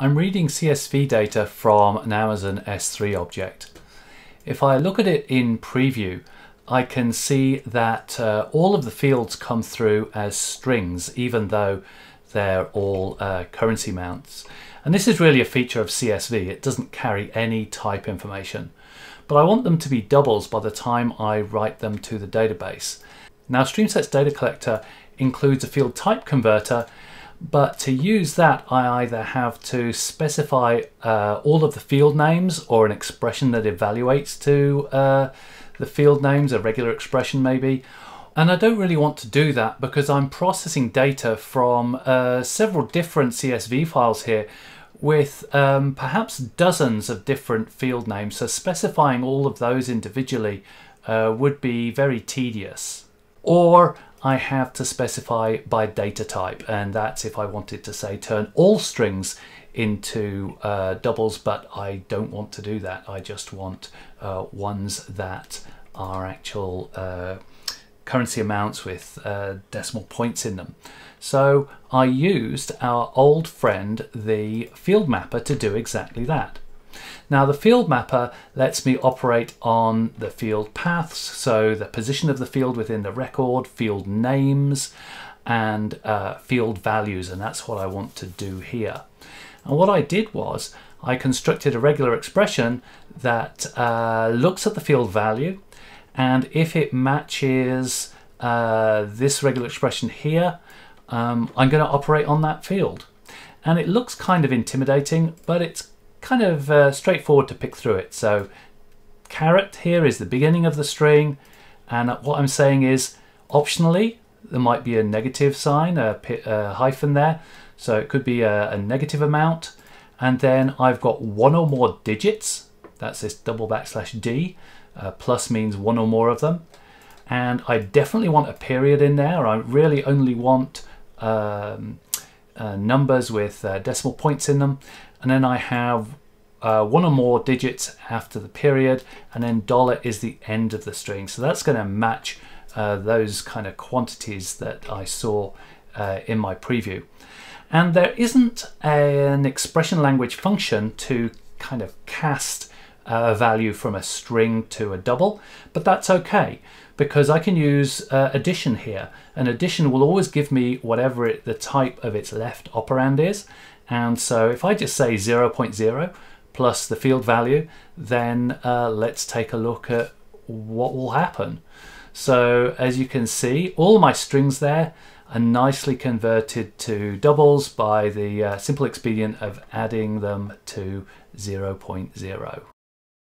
I'm reading CSV data from an Amazon S3 object. If I look at it in preview, I can see that uh, all of the fields come through as strings, even though they're all uh, currency amounts. And this is really a feature of CSV. It doesn't carry any type information. But I want them to be doubles by the time I write them to the database. Now StreamSets Data Collector includes a field type converter but to use that, I either have to specify uh, all of the field names or an expression that evaluates to uh, the field names, a regular expression maybe. And I don't really want to do that because I'm processing data from uh, several different CSV files here with um, perhaps dozens of different field names. So specifying all of those individually uh, would be very tedious. Or I have to specify by data type and that's if I wanted to say turn all strings into uh, doubles but I don't want to do that. I just want uh, ones that are actual uh, currency amounts with uh, decimal points in them. So I used our old friend the field mapper to do exactly that now the field mapper lets me operate on the field paths, so the position of the field within the record, field names, and uh, field values, and that's what I want to do here. And what I did was I constructed a regular expression that uh, looks at the field value, and if it matches uh, this regular expression here, um, I'm going to operate on that field. And it looks kind of intimidating, but it's kind of uh, straightforward to pick through it. So caret here is the beginning of the string and what I'm saying is optionally there might be a negative sign, a, a hyphen there. So it could be a, a, negative amount and then I've got one or more digits. That's this double backslash D. Uh, plus means one or more of them. And I definitely want a period in there. I really only want um, uh, numbers with uh, decimal points in them. And then I have uh, one or more digits after the period and then dollar is the end of the string. So that's going to match uh, those kind of quantities that I saw uh, in my preview. And there isn't an expression language function to kind of cast a value from a string to a double but that's okay because I can use uh, addition here and addition will always give me whatever it, the type of its left operand is and so if I just say 0.0 plus the field value, then uh, let's take a look at what will happen. So as you can see, all my strings there are nicely converted to doubles by the uh, simple expedient of adding them to 0.0.